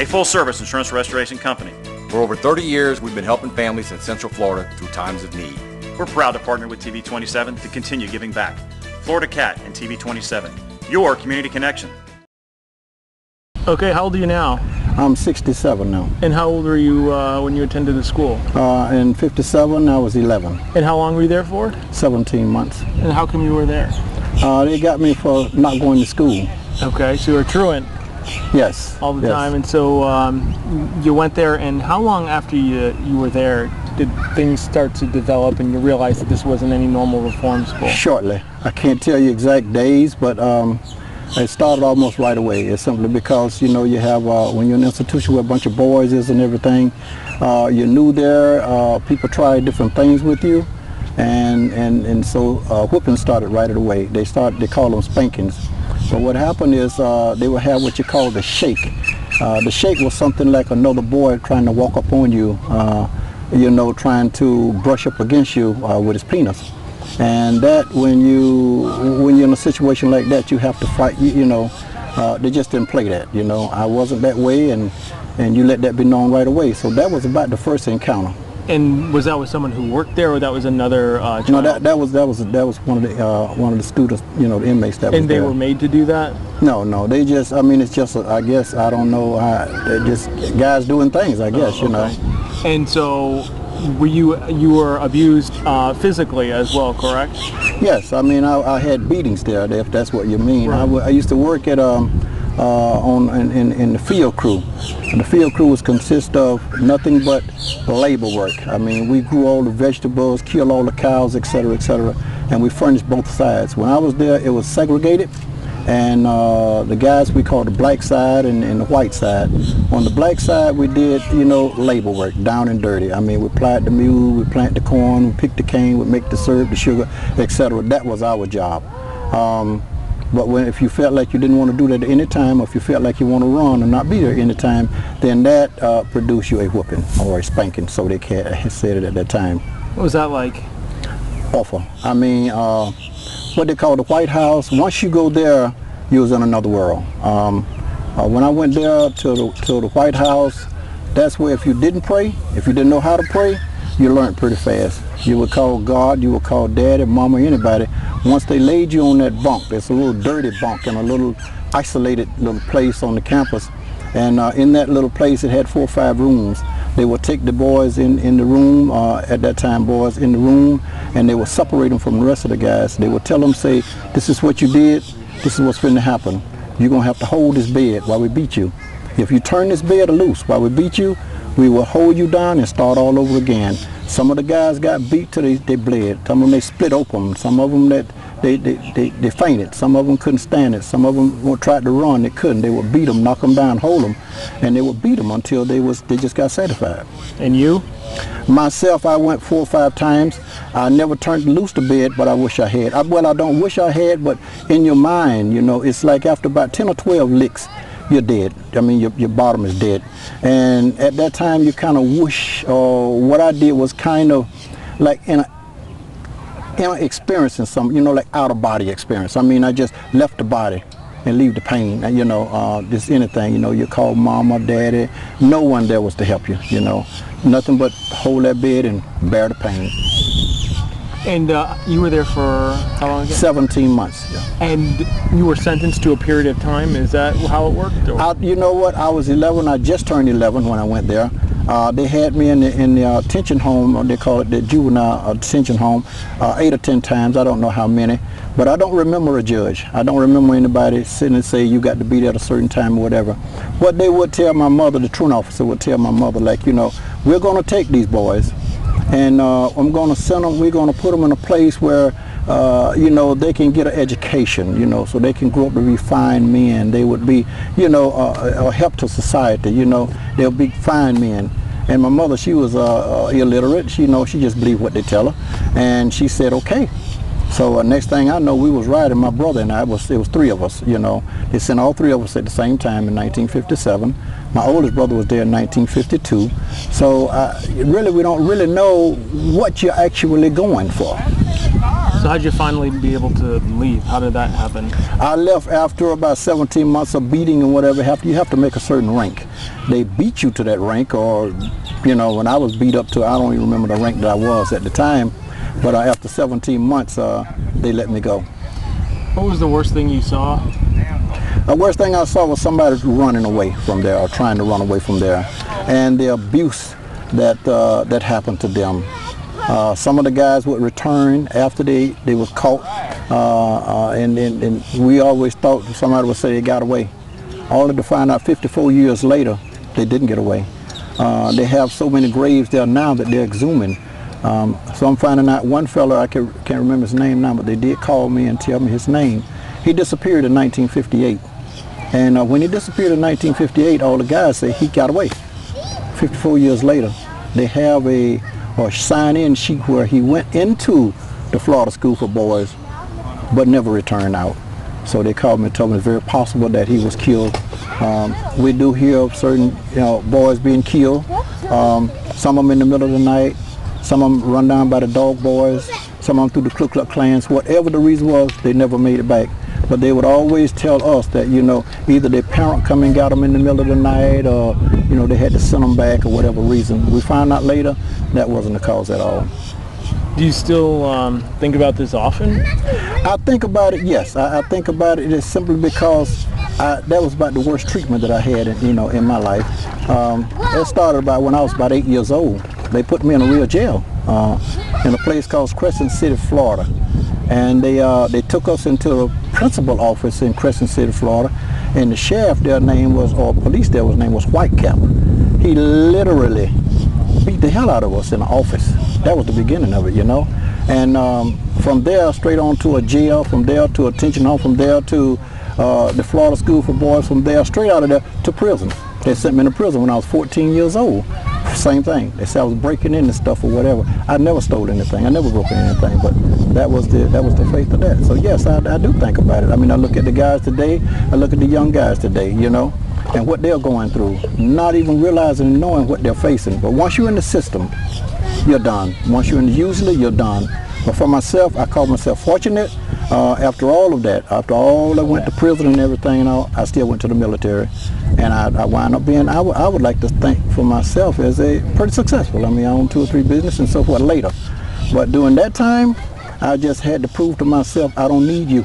a full-service insurance restoration company. For over 30 years, we've been helping families in Central Florida through times of need. We're proud to partner with TV27 to continue giving back. Florida Cat and TV27, your community connection. Okay, how old are you now? I'm 67 now. And how old were you uh, when you attended the school? Uh, in 57, I was 11, And how long were you there for? 17 months. And how come you were there? Uh, they got me for not going to school. Okay, so you were truant Yes. all the yes. time, and so um, you went there. And how long after you you were there did things start to develop, and you realized that this wasn't any normal reform school? Shortly. I can't tell you exact days, but um, it started almost right away. It's simply because, you know, you have, uh, when you're in an institution where a bunch of boys is and everything, uh, you're new there, uh, people try different things with you, and, and, and so uh, whipping started right away. They start, they call them spankings. But what happened is uh, they would have what you call the shake. Uh, the shake was something like another boy trying to walk up on you, uh, you know, trying to brush up against you uh, with his penis. And that when you when you're in a situation like that, you have to fight. You, you know, uh, they just didn't play that. You know, I wasn't that way, and and you let that be known right away. So that was about the first encounter. And was that with someone who worked there, or that was another uh, child? No, that that was that was that was one of the uh, one of the students. You know, the inmates that was and they there. were made to do that. No, no, they just. I mean, it's just. I guess I don't know. They're just guys doing things. I guess you know. And so, were you you were abused uh, physically as well, correct? Yes, I mean I, I had beatings there, if that's what you mean. I, Right. w- I used to work at um, uh, on in, in, in the field crew. And the field crew was consist of nothing but labor work. I mean, we grew all the vegetables, killed all the cows, et cetera, et cetera, and we furnished both sides. When I was there, it was segregated, and uh, the guys we called the black side and, and the white side. On the black side, we did, you know, labor work, down and dirty. I mean, we plied the mule, we plant the corn, we picked the cane, we make the syrup, the sugar, etc. That was our job. Um, but when, if you felt like you didn't want to do that at any time, or if you felt like you want to run and not be there any time, then that uh, produced you a whooping or a spanking, so they said it at that time What was that like? awful. I mean, uh, what they call the White House. Once you go there, you was in another world. Um, uh, when I went there to the, to the White House, that's where if you didn't pray, if you didn't know how to pray, you learned pretty fast. You would call God, you would call daddy, mama, anybody. Once they laid you on that bunk, it's a little dirty bunk in a little isolated little place on the campus. And uh, in that little place, it had four or five rooms. They would take the boys in, in the room, uh, at that time boys in the room, and they would separate them from the rest of the guys. They would tell them, say, this is what you did, this is what's going to happen. You're going to have to hold this bed while we beat you. If you turn this bed loose while we beat you, we will hold you down and start all over again. Some of the guys got beat till they, they bled. Some of them they split open. Some of them that they, they, they, they fainted. Some of them couldn't stand it. Some of them tried to run. They couldn't. They would beat them, knock them down, hold them, and they would beat them until they was they just got satisfied. And you? Myself, I went four or five times. I never turned loose the bed, but I wish I had. I, well, I don't wish I had, but in your mind, you know, it's like after about 10 or 12 licks, you're dead. I mean, your, your bottom is dead. And at that time, you kind of wish, or what I did was kind of like in a, you know, experiencing some, you know, like out of body experience. I mean, I just left the body and leave the pain. And, you know, uh, just anything, you know, you call mama, daddy, no one there was to help you, you know. Nothing but hold that bed and bear the pain. And uh, you were there for how long again? 17 months. Yeah. And you were sentenced to a period of time. Is that how it worked? Or? I, you know what? I was 11. I just turned 11 when I went there. Uh, they had me in the in the uh, detention home. They call it the juvenile uh, detention home. Uh, eight or ten times. I don't know how many. But I don't remember a judge. I don't remember anybody sitting and say you got to be there at a certain time or whatever. What they would tell my mother, the truant officer would tell my mother, like, you know, we're going to take these boys and uh, I'm going to send them, we're going to put them in a place where, uh, you know, they can get an education, you know, so they can grow up to be fine men. They would be, you know, uh, a help to society, you know, they'll be fine men. And my mother, she was uh, uh, illiterate. She, you know, she just believed what they tell her. And she said, okay. So uh, next thing I know, we was riding, my brother and I, was it was three of us, you know. They sent all three of us at the same time in 1957. My oldest brother was there in 1952. So uh, really, we don't really know what you're actually going for. So how'd you finally be able to leave? How did that happen? I left after about 17 months of beating and whatever. Have you have to make a certain rank. They beat you to that rank, or you know, when I was beat up to, I don't even remember the rank that I was at the time. But uh, after 17 months, uh, they let me go. What was the worst thing you saw? The worst thing I saw was somebody running away from there or trying to run away from there, and the abuse that uh, that happened to them. Uh, some of the guys would return after they, they was caught, uh, uh and, and, and, we always thought somebody would say they got away. Only to find out 54 years later, they didn't get away. Uh, they have so many graves there now that they're exhuming. Um, so I'm finding out one fellow, I can, can't remember his name now, but they did call me and tell me his name. He disappeared in 1958. And uh, when he disappeared in 1958, all the guys say he got away. 54 years later, they have a, a sign-in sheet where he went into the Florida School for Boys, but never returned out. So they called me and told me it's very possible that he was killed. Um, we do hear of certain you know, boys being killed. Um, some of them in the middle of the night, some of them run down by the dog boys, some of them through the Ku Klux Klans. Whatever the reason was, they never made it back. But they would always tell us that, you know, either their parent come and got them in the middle of the night or, you know, they had to send them back or whatever reason. We found out later that wasn't the cause at all. Do you still um, think about this often? I think about it, yes. I, I think about it it's simply because I, that was about the worst treatment that I had, in, you know, in my life. Um, it started about when I was about eight years old. They put me in a real jail uh, in a place called Crescent City, Florida and they uh, they took us into the principal office in Crescent City, Florida, and the sheriff their name was, or police was name was Whitecap. He literally beat the hell out of us in the office. That was the beginning of it, you know. And um, from there, straight on to a jail, from there to a detention home, from there to uh, the Florida School for Boys, from there, straight out of there to prison. They sent me to prison when I was 14 years old. Same thing. They said I was breaking into stuff or whatever. I never stole anything. I never broke anything, but that was the that was the faith of that. So yes, I, I do think about it. I mean, I look at the guys today. I look at the young guys today. You know, and what they're going through, not even realizing knowing what they're facing. But once you're in the system, you're done. Once you're in usually, you're done. But for myself, I call myself fortunate. Uh, after all of that, after all I went to prison and everything, and all, I still went to the military, and I, I wound up being. I, I would like to think for myself as a pretty successful. I mean, I own two or three businesses and so forth later, but during that time, I just had to prove to myself I don't need you,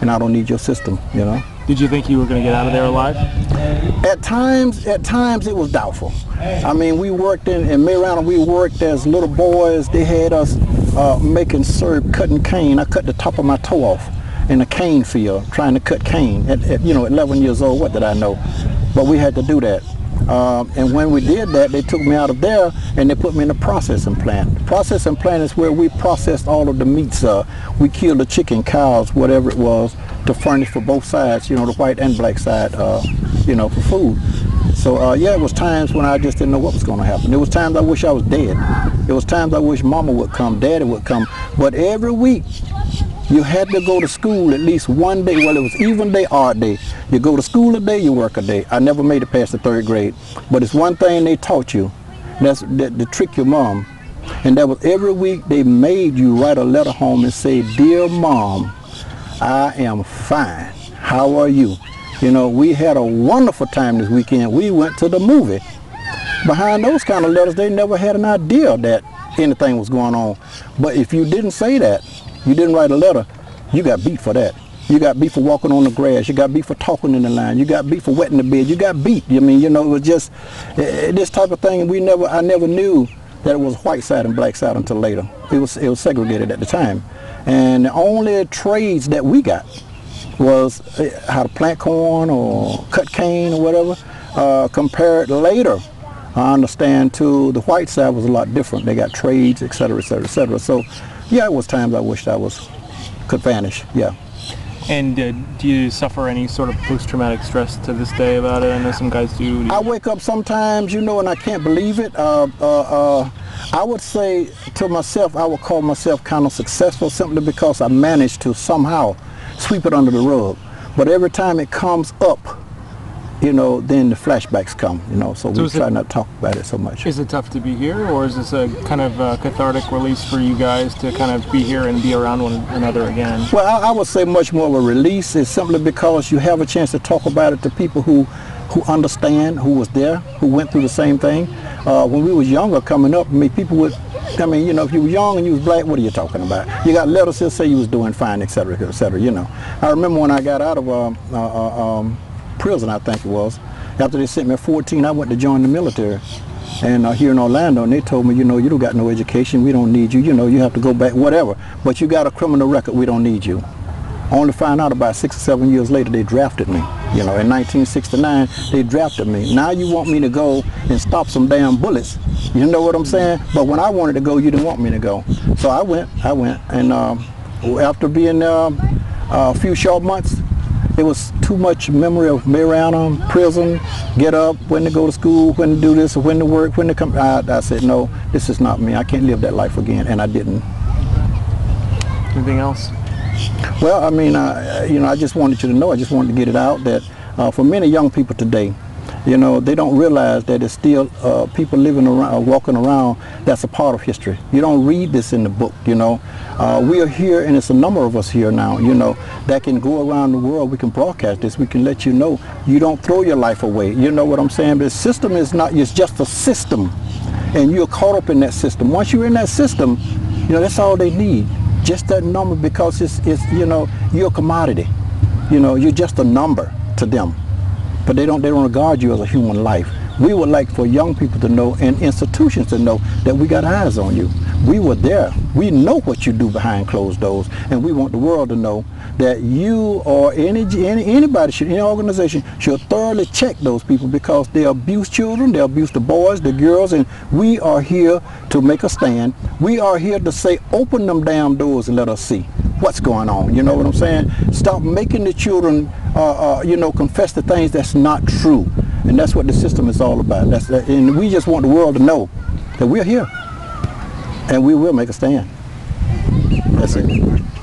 and I don't need your system. You know. Did you think you were going to get out of there alive? At times, at times it was doubtful. I mean, we worked in, in Marianna, we worked as little boys. They had us uh, making syrup, cutting cane. I cut the top of my toe off in a cane field, trying to cut cane. At, at, you know, 11 years old, what did I know? But we had to do that. Um, and when we did that, they took me out of there and they put me in the processing plant. Processing plant is where we processed all of the meats. Uh, we killed the chicken, cows, whatever it was, to furnish for both sides, you know, the white and black side, uh, you know, for food. So uh, yeah, it was times when I just didn't know what was going to happen. There was times I wish I was dead. It was times I wish Mama would come, Daddy would come. But every week, you had to go to school at least one day. Well, it was even day, odd day. You go to school a day, you work a day. I never made it past the third grade. But it's one thing they taught you. That's that, to trick your mom. And that was every week they made you write a letter home and say, Dear Mom, I am fine. How are you? You know, we had a wonderful time this weekend. We went to the movie. Behind those kind of letters, they never had an idea that anything was going on. But if you didn't say that, you didn't write a letter, you got beat for that. You got beat for walking on the grass. You got beat for talking in the line. You got beat for wetting the bed. You got beat. I mean, you know, it was just uh, this type of thing. We never, I never knew that it was white side and black side until later. It was, it was segregated at the time. And the only trades that we got was uh, how to plant corn or cut cane or whatever. Uh, compared later, I understand to the white side was a lot different. They got trades, et cetera, et cetera, et cetera. So, yeah, it was times I wished I was could vanish. Yeah. And uh, do you suffer any sort of post-traumatic stress to this day about it? I know some guys do. do I wake up sometimes, you know, and I can't believe it. Uh, uh, uh, I would say to myself, I would call myself kind of successful simply because I managed to somehow sweep it under the rug. But every time it comes up, you know, then the flashbacks come, you know, so, So we is it- try not to talk about it so much. Is it tough to be here, or is this a kind of uh cathartic release for you guys to kind of be here and be around one another again? Well, I, I would say much more of a release is simply because you have a chance to talk about it to people who, who understand, who was there, who went through the same thing. Uh, when we was younger coming up, I mean, people would, I mean, you know, if you were young and you was black, what are you talking about? You got letters that say you was doing fine, et cetera, et cetera, you know. I remember when I got out of uh, uh, uh, um, prison, I think it was, after they sent me at 14, I went to join the military. And uh, here in Orlando, and they told me, you know, you don't got no education, we don't need you, you know, you have to go back, whatever. But you got a criminal record, we don't need you. Only find out about six or seven years later they drafted me. You know, in 1969 they drafted me. Now you want me to go and stop some damn bullets. You know what I'm saying? But when I wanted to go, you didn't want me to go. So I went. I went, and um, after being um, a few short months, it was too much memory of um, prison, get up, when to go to school, when to do this, when to work, when to come. I, I said, no, this is not me. I can't live that life again, and I didn't. Anything else? Well, I mean, uh, you know, I just wanted you to know, I just wanted to get it out that uh, for many young people today, you know, they don't realize that it's still uh, people living around, uh, walking around, that's a part of history. You don't read this in the book, you know. Uh, we are here, and it's a number of us here now, you know, that can go around the world. We can broadcast this. We can let you know. You don't throw your life away. You know what I'm saying? The system is not, it's just a system, and you're caught up in that system. Once you're in that system, you know, that's all they need. Just that number because it's, it's you know, you're a commodity. You know, you're just a number to them. But they don't, they don't regard you as a human life. We would like for young people to know and institutions to know that we got eyes on you. We were there. We know what you do behind closed doors. And we want the world to know that you or any, any anybody, should, any organization should thoroughly check those people because they abuse children, they abuse the boys, the girls, and we are here to make a stand. We are here to say, open them damn doors and let us see what's going on. You know what I'm saying? Stop making the children, uh, uh, you know, confess to things that's not true. And that's what the system is all about. That's, and we just want the world to know that we're here. And we will make a stand. That's it.